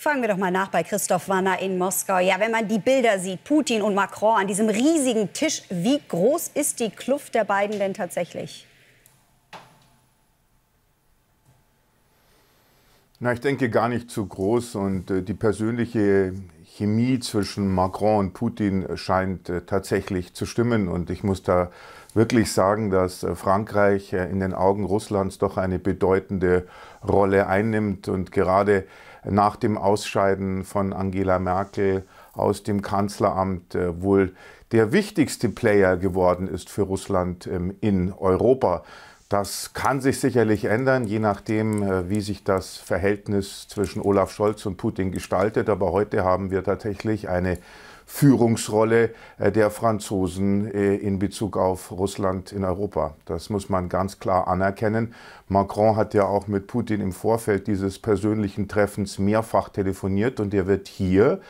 Fragen wir doch mal nach bei Christoph Wanner in Moskau. Ja, wenn man die Bilder sieht, Putin und Macron an diesem riesigen Tisch, wie groß ist die Kluft der beiden denn tatsächlich? Na, ich denke gar nicht zu groß und äh, die persönliche Chemie zwischen Macron und Putin scheint äh, tatsächlich zu stimmen und ich muss da wirklich sagen, dass äh, Frankreich äh, in den Augen Russlands doch eine bedeutende Rolle einnimmt und gerade nach dem Ausscheiden von Angela Merkel aus dem Kanzleramt wohl der wichtigste Player geworden ist für Russland ähm, in Europa. Das kann sich sicherlich ändern, je nachdem, äh, wie sich das Verhältnis zwischen Olaf Scholz und Putin gestaltet. Aber heute haben wir tatsächlich eine Führungsrolle äh, der Franzosen äh, in Bezug auf Russland in Europa. Das muss man ganz klar anerkennen. Macron hat ja auch mit Putin im Vorfeld dieses persönlichen Treffens mehrfach telefoniert und er wird hier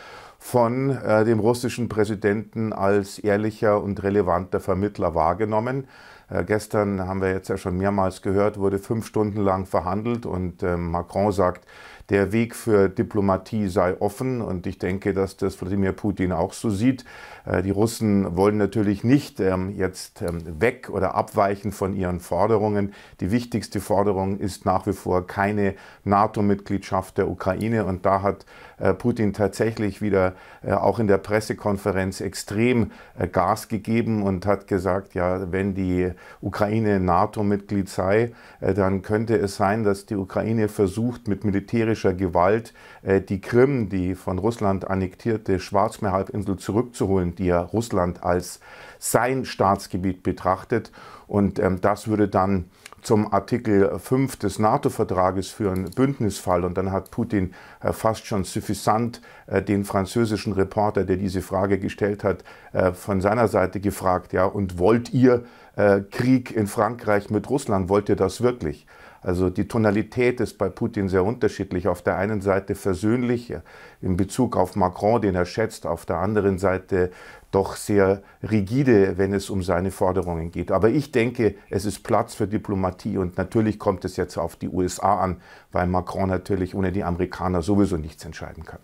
von dem russischen Präsidenten als ehrlicher und relevanter Vermittler wahrgenommen. Äh, gestern haben wir jetzt ja schon mehrmals gehört, wurde fünf Stunden lang verhandelt und äh, Macron sagt, der Weg für Diplomatie sei offen und ich denke, dass das Wladimir Putin auch so sieht. Äh, die Russen wollen natürlich nicht ähm, jetzt ähm, weg oder abweichen von ihren Forderungen. Die wichtigste Forderung ist nach wie vor keine NATO-Mitgliedschaft der Ukraine und da hat äh, Putin tatsächlich wieder äh, auch in der Pressekonferenz extrem Gas gegeben und hat gesagt, ja, wenn die Ukraine NATO-Mitglied sei, dann könnte es sein, dass die Ukraine versucht, mit militärischer Gewalt äh, die Krim, die von Russland annektierte Schwarzmeerhalbinsel zurückzuholen, die ja Russland als sein Staatsgebiet betrachtet. Und ähm, das würde dann zum Artikel 5 des NATO-Vertrages für einen Bündnisfall. Und dann hat Putin äh, fast schon suffisant äh, den französischen Reporter, der diese Frage gestellt hat, äh, von seiner Seite gefragt, ja, und wollt ihr äh, Krieg in Frankreich mit Russland, wollt ihr das wirklich? Also die Tonalität ist bei Putin sehr unterschiedlich. Auf der einen Seite versöhnlich in Bezug auf Macron, den er schätzt, auf der anderen Seite doch sehr rigide, wenn es um seine Forderungen geht. Aber ich denke, es ist Platz für Diplomatie und natürlich kommt es jetzt auf die USA an, weil Macron natürlich ohne die Amerikaner sowieso nichts entscheiden kann.